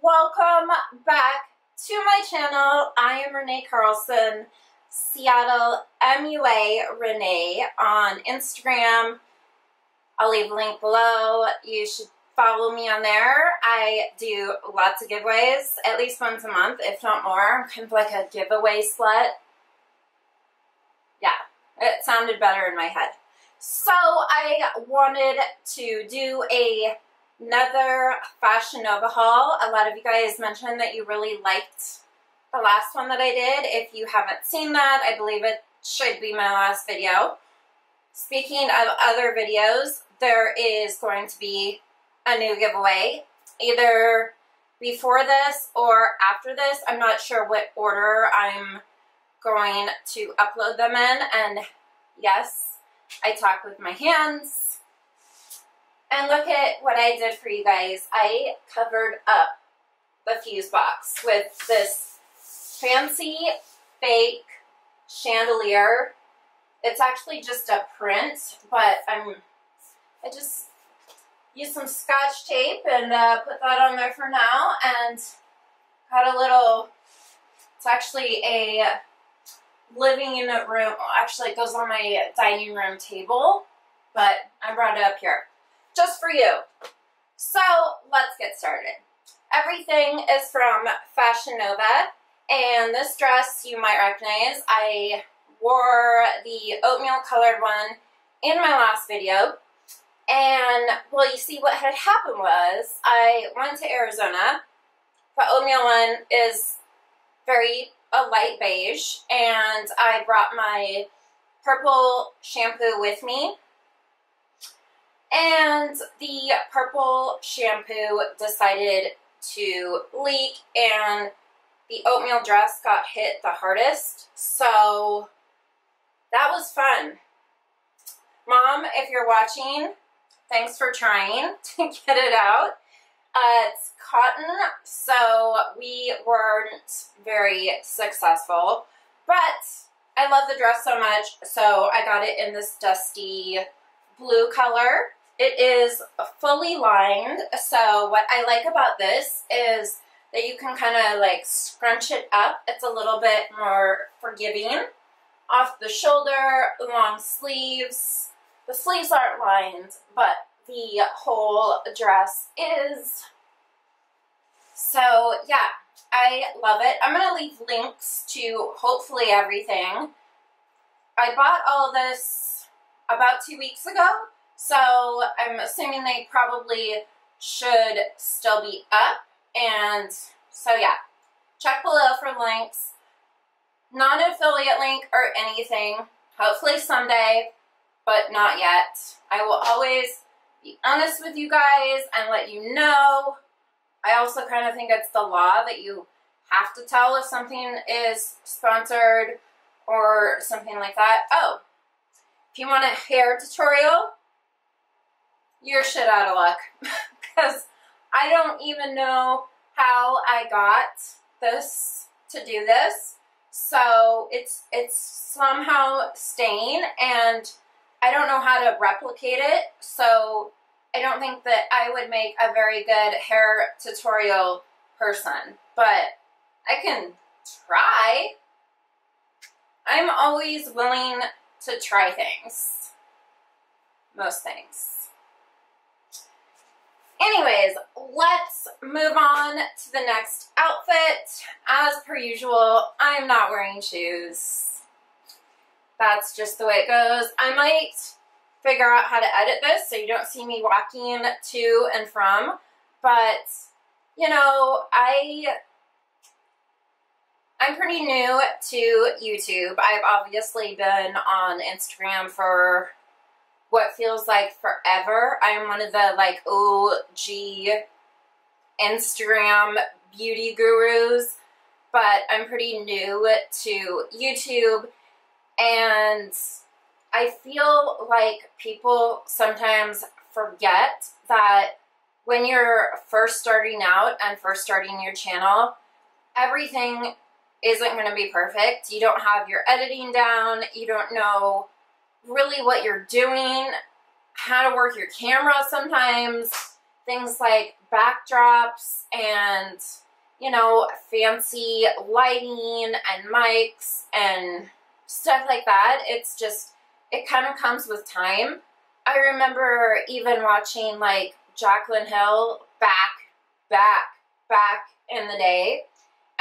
welcome back to my channel. I am Renee Carlson, Seattle MUA Renee on Instagram. I'll leave a link below. You should follow me on there. I do lots of giveaways, at least once a month, if not more. I'm kind of like a giveaway slut. Yeah, it sounded better in my head. So I wanted to do a another Fashion Nova haul. A lot of you guys mentioned that you really liked the last one that I did. If you haven't seen that, I believe it should be my last video. Speaking of other videos, there is going to be a new giveaway, either before this or after this. I'm not sure what order I'm going to upload them in, and yes, I talk with my hands. And look at what I did for you guys. I covered up the fuse box with this fancy fake chandelier. It's actually just a print, but I'm, I just used some scotch tape and uh, put that on there for now and got a little, it's actually a living room, actually it goes on my dining room table, but I brought it up here just for you. So let's get started. Everything is from Fashion Nova, and this dress you might recognize. I wore the oatmeal colored one in my last video, and well, you see what had happened was I went to Arizona. The oatmeal one is very a light beige, and I brought my purple shampoo with me and the purple shampoo decided to leak and the oatmeal dress got hit the hardest. So that was fun. Mom, if you're watching, thanks for trying to get it out. Uh, it's cotton, so we weren't very successful. But I love the dress so much, so I got it in this dusty blue color. It is fully lined, so what I like about this is that you can kind of like scrunch it up. It's a little bit more forgiving. Off the shoulder, long sleeves. The sleeves aren't lined, but the whole dress is. So yeah, I love it. I'm going to leave links to hopefully everything. I bought all this about two weeks ago, so I'm assuming they probably should still be up. And so yeah, check below for links. Non-affiliate link or anything. Hopefully someday, but not yet. I will always be honest with you guys and let you know. I also kind of think it's the law that you have to tell if something is sponsored or something like that. Oh, if you want a hair tutorial, you're shit out of luck because I don't even know how I got this to do this. So it's it's somehow staying and I don't know how to replicate it. So I don't think that I would make a very good hair tutorial person, but I can try. I'm always willing to try things. Most things. Anyways, let's move on to the next outfit. As per usual, I'm not wearing shoes. That's just the way it goes. I might figure out how to edit this so you don't see me walking to and from. But, you know, I I'm pretty new to YouTube. I've obviously been on Instagram for what feels like forever. I'm one of the like OG Instagram beauty gurus, but I'm pretty new to YouTube and I feel like people sometimes forget that when you're first starting out and first starting your channel, everything isn't going to be perfect. You don't have your editing down. You don't know really what you're doing, how to work your camera sometimes. things like backdrops and, you know, fancy lighting and mics and stuff like that. It's just, it kind of comes with time. I remember even watching like Jaclyn Hill back, back, back in the day.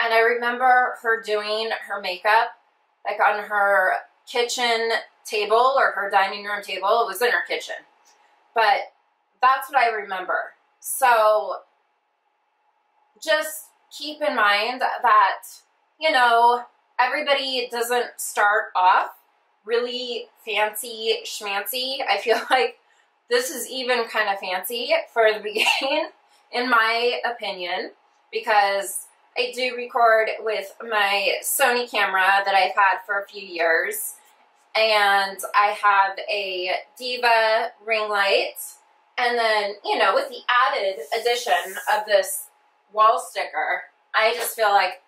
And I remember her doing her makeup like on her kitchen table or her dining room table. It was in her kitchen. But that's what I remember. So just keep in mind that, you know, everybody doesn't start off really fancy schmancy. I feel like this is even kind of fancy for the beginning, in my opinion, because I do record with my Sony camera that I've had for a few years. And I have a Diva ring light. And then, you know, with the added addition of this wall sticker, I just feel like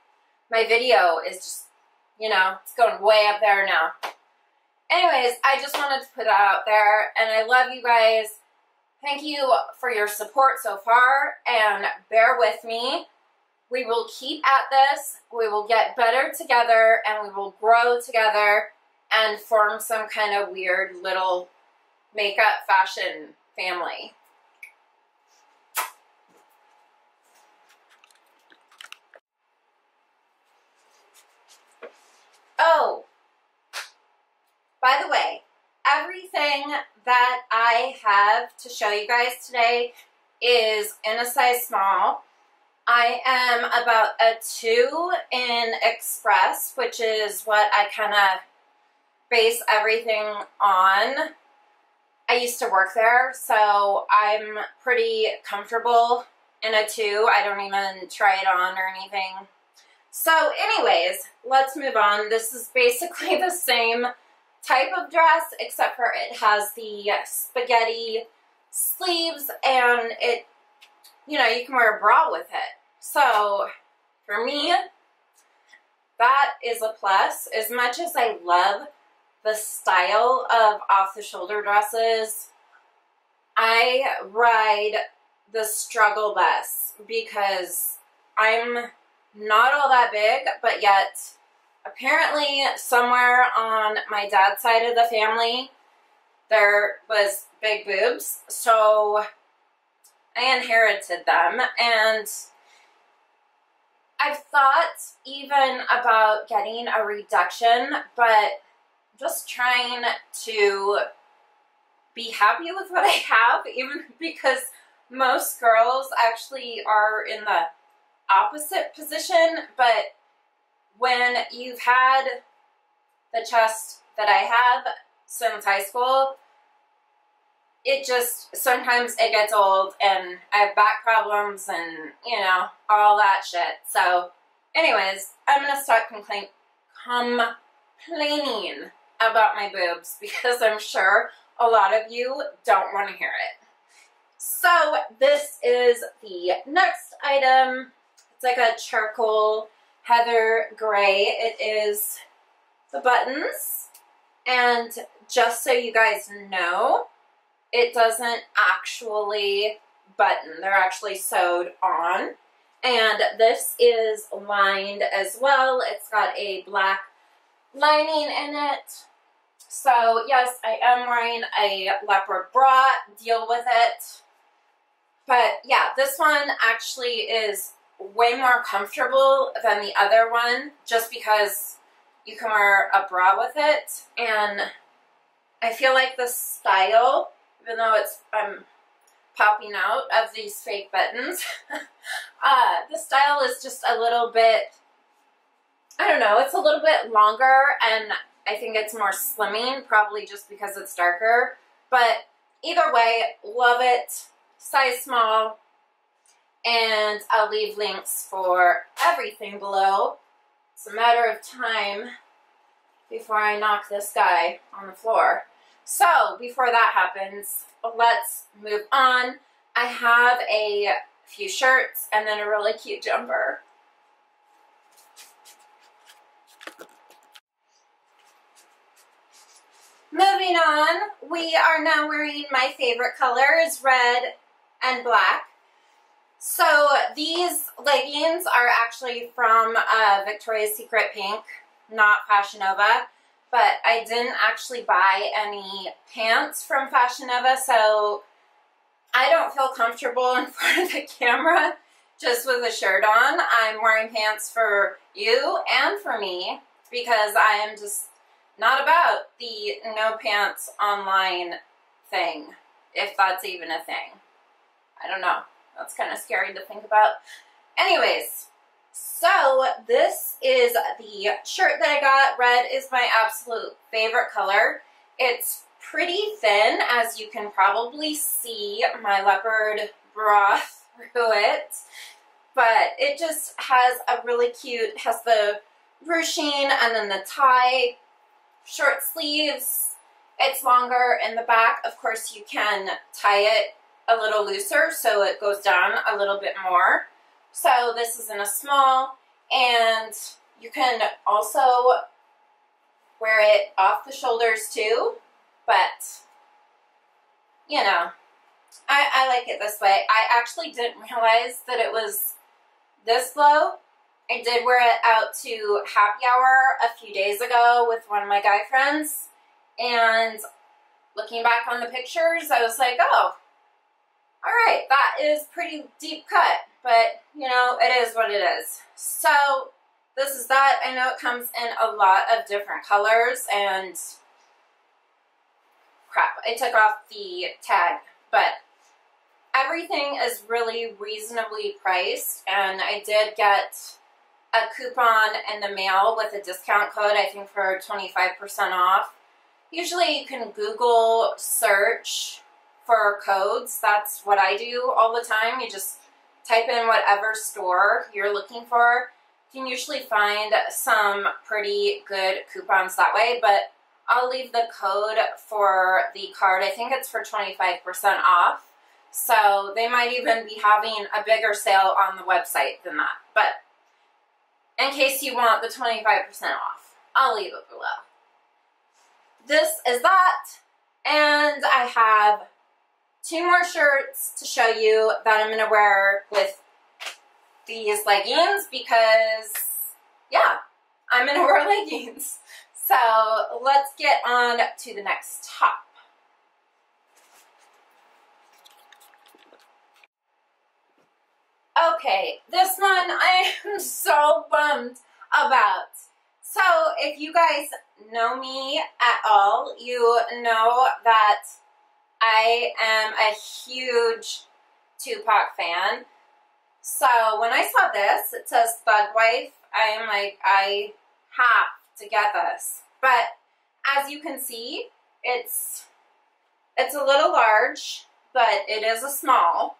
my video is just, you know, it's going way up there now. Anyways, I just wanted to put that out there. And I love you guys. Thank you for your support so far. And bear with me we will keep at this, we will get better together, and we will grow together and form some kind of weird little makeup fashion family. Oh, by the way, everything that I have to show you guys today is in a size small. I am about a two in Express, which is what I kind of base everything on. I used to work there, so I'm pretty comfortable in a two. I don't even try it on or anything. So anyways, let's move on. This is basically the same type of dress, except for it has the spaghetti sleeves and it you know, you can wear a bra with it. So for me, that is a plus. As much as I love the style of off-the-shoulder dresses, I ride the struggle bus because I'm not all that big, but yet apparently somewhere on my dad's side of the family, there was big boobs. So I inherited them and I've thought even about getting a reduction, but just trying to be happy with what I have, even because most girls actually are in the opposite position, but when you've had the chest that I have since high school, it just sometimes it gets old and I have back problems and you know all that shit. So, anyways, I'm gonna start complain complaining about my boobs because I'm sure a lot of you don't want to hear it. So this is the next item. It's like a charcoal heather gray. It is the buttons. And just so you guys know, it doesn't actually button. They're actually sewed on. And this is lined as well. It's got a black lining in it. So yes, I am wearing a leopard bra. Deal with it. But yeah, this one actually is way more comfortable than the other one just because you can wear a bra with it. And I feel like the style even though it's I'm popping out of these fake buttons. uh, the style is just a little bit, I don't know, it's a little bit longer and I think it's more slimming, probably just because it's darker. But either way, love it. Size small. And I'll leave links for everything below. It's a matter of time before I knock this guy on the floor. So before that happens, let's move on. I have a few shirts and then a really cute jumper. Moving on, we are now wearing my favorite colors, red and black. So these leggings are actually from uh, Victoria's Secret Pink, not Fashion Nova. But I didn't actually buy any pants from Fashion Nova, so I don't feel comfortable in front of the camera just with a shirt on. I'm wearing pants for you and for me because I am just not about the no pants online thing, if that's even a thing. I don't know. That's kind of scary to think about. Anyways, so this is the shirt that I got. Red is my absolute favorite color. It's pretty thin, as you can probably see my leopard bra through it. But it just has a really cute, has the ruching and then the tie, short sleeves. It's longer in the back. Of course, you can tie it a little looser so it goes down a little bit more. So this is in a small and you can also wear it off the shoulders too, but you know, I, I like it this way. I actually didn't realize that it was this low. I did wear it out to happy hour a few days ago with one of my guy friends and looking back on the pictures, I was like, oh, all right, that is pretty deep cut, but you know, it is what it is. So this is that. I know it comes in a lot of different colors and crap, I took off the tag, but everything is really reasonably priced and I did get a coupon in the mail with a discount code, I think for 25% off. Usually you can Google search for codes. That's what I do all the time. You just type in whatever store you're looking for. You can usually find some pretty good coupons that way, but I'll leave the code for the card. I think it's for 25% off. So they might even be having a bigger sale on the website than that. But in case you want the 25% off, I'll leave it below. This is that. And I have two more shirts to show you that I'm going to wear with these leggings because, yeah, I'm going to wear leggings. So let's get on to the next top. Okay, this one I am so bummed about. So if you guys know me at all, you know that I am a huge Tupac fan. So when I saw this, it says Thug Wife, I am like, I have to get this. But as you can see, it's it's a little large, but it is a small.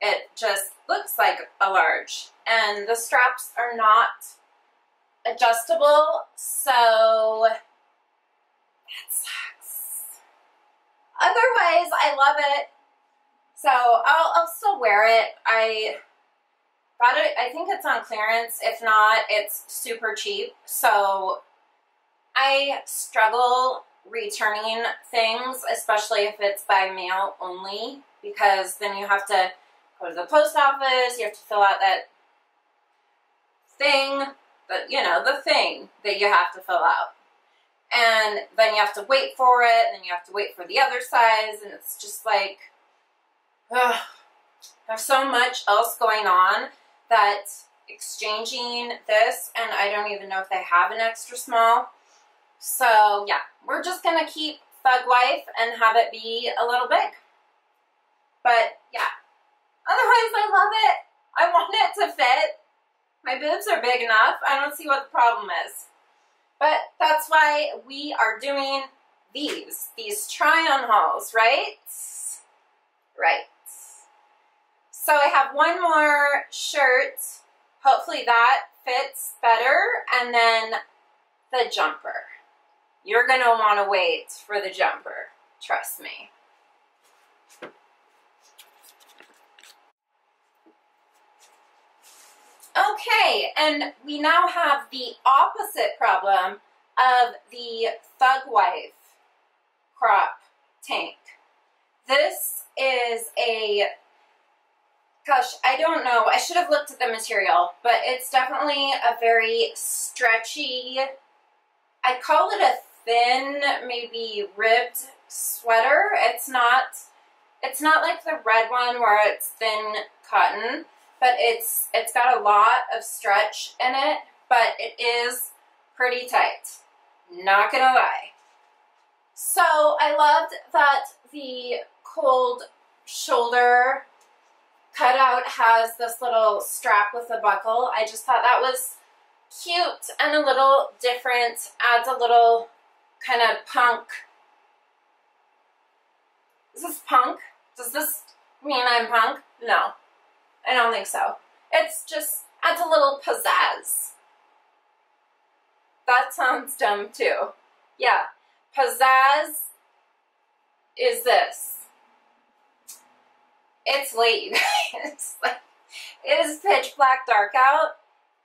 It just looks like a large. And the straps are not adjustable, so that sucks. Otherwise, I love it. So I'll, I'll still wear it. I got it, I think it's on clearance. If not, it's super cheap. So I struggle returning things, especially if it's by mail only, because then you have to go to the post office, you have to fill out that thing, that you know, the thing that you have to fill out and then you have to wait for it, and then you have to wait for the other size, and it's just like, ugh, there's so much else going on that exchanging this, and I don't even know if they have an extra small. So yeah, we're just gonna keep Thug Wife and have it be a little big. But yeah, otherwise I love it. I want it to fit. My boobs are big enough. I don't see what the problem is. But that's why we are doing these, these try-on hauls, right? Right. So I have one more shirt. Hopefully that fits better. And then the jumper. You're going to want to wait for the jumper. Trust me. Okay, and we now have the opposite problem of the Thug Wife crop tank. This is a gosh, I don't know. I should have looked at the material, but it's definitely a very stretchy, I call it a thin, maybe ribbed sweater. It's not, it's not like the red one where it's thin cotton, but it's, it's got a lot of stretch in it, but it is pretty tight. Not gonna lie. So I loved that the cold shoulder cutout has this little strap with a buckle. I just thought that was cute and a little different, adds a little kind of punk. Is this punk? Does this mean I'm punk? No, I don't think so. It's just adds a little pizzazz. That sounds dumb too. Yeah, pizzazz is this. It's late, guys. like, it is pitch black dark out,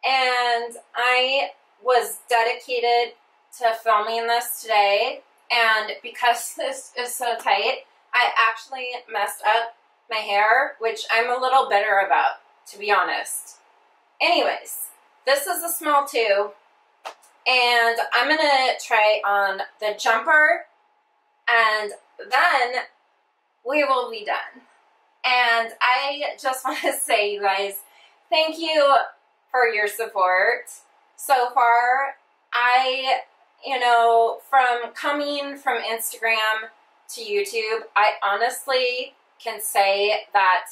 and I was dedicated to filming this today, and because this is so tight, I actually messed up my hair, which I'm a little bitter about, to be honest. Anyways, this is a small two, and I'm going to try on the jumper, and then we will be done. And I just want to say, you guys, thank you for your support so far. I, you know, from coming from Instagram to YouTube, I honestly can say that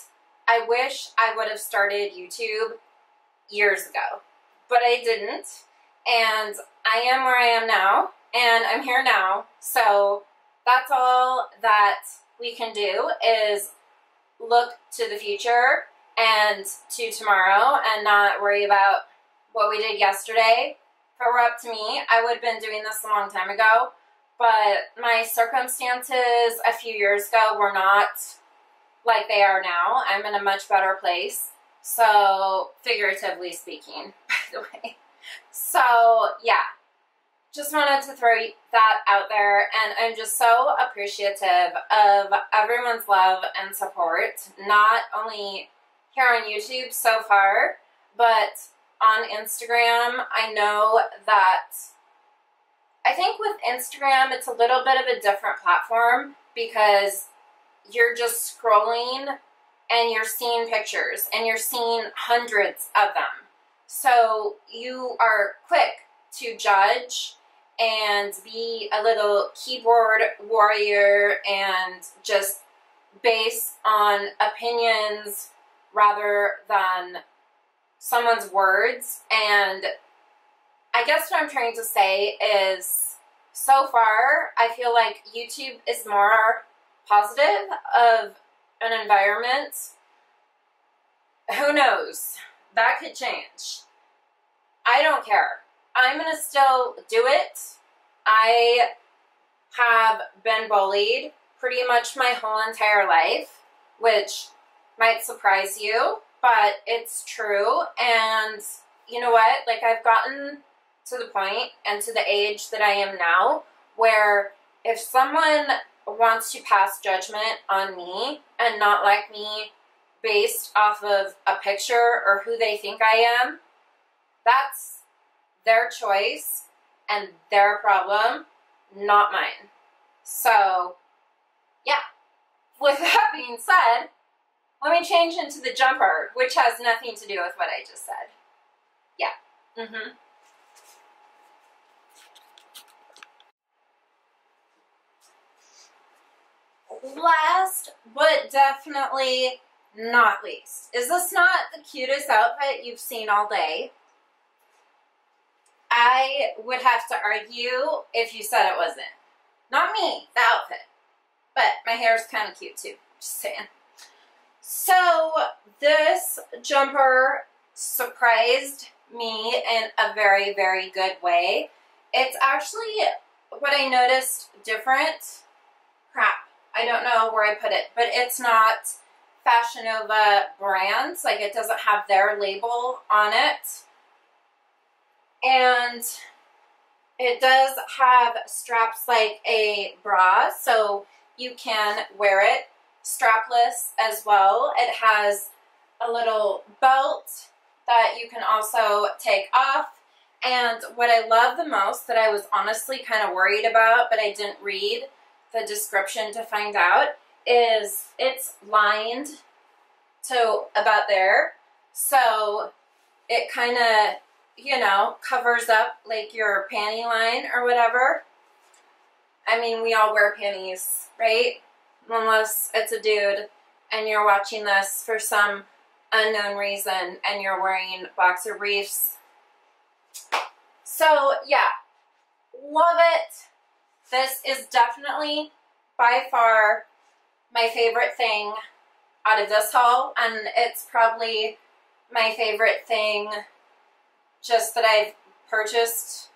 I wish I would have started YouTube years ago, but I didn't. And I am where I am now, and I'm here now. So that's all that we can do is look to the future and to tomorrow and not worry about what we did yesterday. If it were up to me, I would have been doing this a long time ago. But my circumstances a few years ago were not like they are now. I'm in a much better place. So, figuratively speaking, by the way. So, yeah, just wanted to throw that out there and I'm just so appreciative of everyone's love and support, not only here on YouTube so far, but on Instagram. I know that I think with Instagram it's a little bit of a different platform because you're just scrolling and you're seeing pictures and you're seeing hundreds of them. So you are quick to judge and be a little keyboard warrior and just base on opinions rather than someone's words. And I guess what I'm trying to say is so far, I feel like YouTube is more positive of an environment. Who knows? That could change. I don't care. I'm going to still do it. I have been bullied pretty much my whole entire life, which might surprise you, but it's true. And you know what? Like, I've gotten to the point and to the age that I am now where if someone wants to pass judgment on me and not like me based off of a picture or who they think I am, that's their choice and their problem, not mine. So, yeah. With that being said, let me change into the jumper, which has nothing to do with what I just said. Yeah. Mm-hmm. Last, but definitely not least, is this not the cutest outfit you've seen all day? I would have to argue if you said it wasn't. Not me, the outfit. But my hair is kind of cute too, just saying. So this jumper surprised me in a very, very good way. It's actually what I noticed different. Crap, I don't know where I put it, but it's not Fashion Nova brands. Like it doesn't have their label on it. And it does have straps like a bra, so you can wear it strapless as well. It has a little belt that you can also take off. And what I love the most that I was honestly kind of worried about, but I didn't read the description to find out, is it's lined to about there. So it kind of, you know, covers up like your panty line or whatever. I mean, we all wear panties, right? Unless it's a dude and you're watching this for some unknown reason and you're wearing boxer briefs. So, yeah, love it. This is definitely by far my favorite thing out of this haul, and it's probably my favorite thing just that I've purchased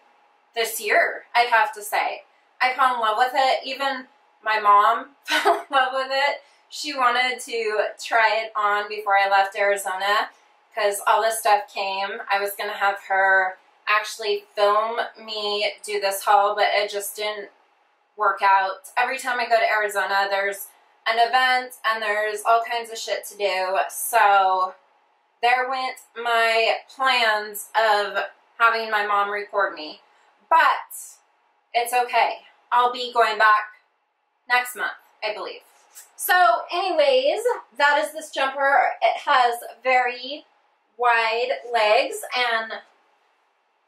this year, I'd have to say. I fell in love with it. Even my mom fell in love with it. She wanted to try it on before I left Arizona because all this stuff came. I was going to have her actually film me do this haul, but it just didn't work out. Every time I go to Arizona, there's an event and there's all kinds of shit to do. So there went my plans of having my mom record me. But it's okay. I'll be going back next month, I believe. So anyways, that is this jumper. It has very wide legs and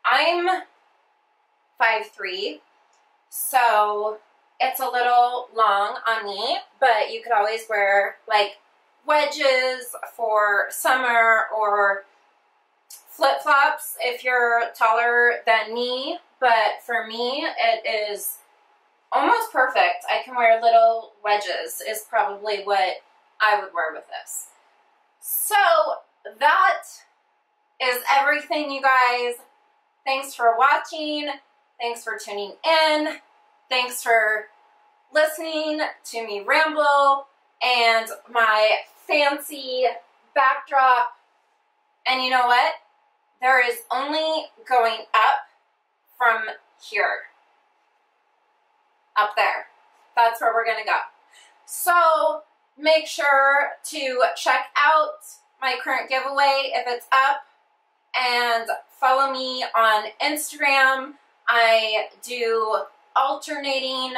I'm 5'3", so it's a little long on me, but you could always wear like wedges for summer or flip-flops if you're taller than me. But for me, it is almost perfect. I can wear little wedges is probably what I would wear with this. So that is everything, you guys. Thanks for watching. Thanks for tuning in. Thanks for listening to me ramble and my fancy backdrop. And you know what? There is only going up from here. Up there. That's where we're going to go. So make sure to check out my current giveaway if it's up and follow me on Instagram. I do alternating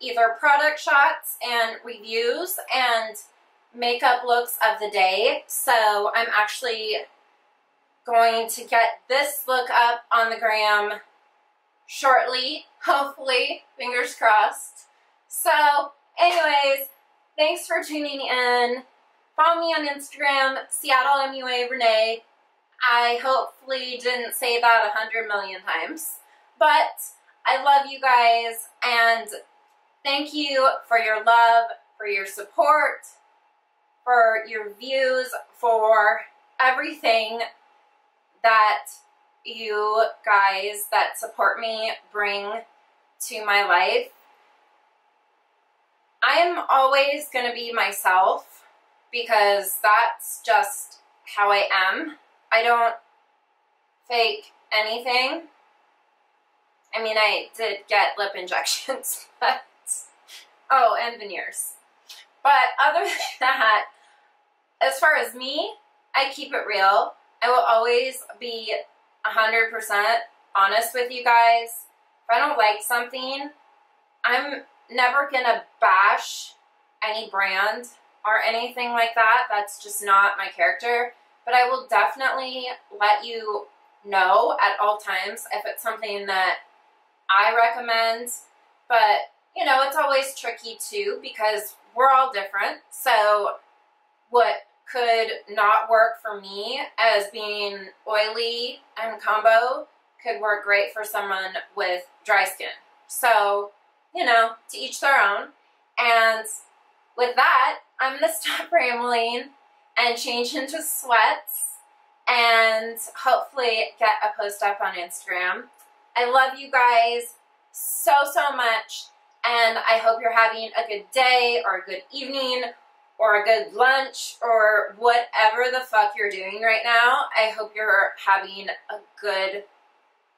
either product shots and reviews and makeup looks of the day. So I'm actually going to get this look up on the gram shortly, hopefully, fingers crossed. So anyways, thanks for tuning in. Follow me on Instagram, Seattle MUA Renee. I hopefully didn't say that a hundred million times, but I love you guys and thank you for your love, for your support, for your views, for everything that you guys that support me bring to my life. I'm always going to be myself because that's just how I am. I don't fake anything. I mean, I did get lip injections, but, oh, and veneers. But other than that, as far as me, I keep it real. I will always be 100% honest with you guys. If I don't like something, I'm never going to bash any brand or anything like that. That's just not my character. But I will definitely let you know at all times if it's something that I recommend. But, you know, it's always tricky too because we're all different. So what could not work for me as being oily and combo could work great for someone with dry skin. So, you know, to each their own. And with that, I'm going to stop rambling and change into sweats and hopefully get a post up on Instagram. I love you guys so, so much. And I hope you're having a good day or a good evening or a good lunch or whatever the fuck you're doing right now. I hope you're having a good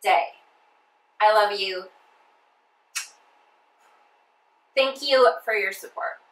day. I love you. Thank you for your support.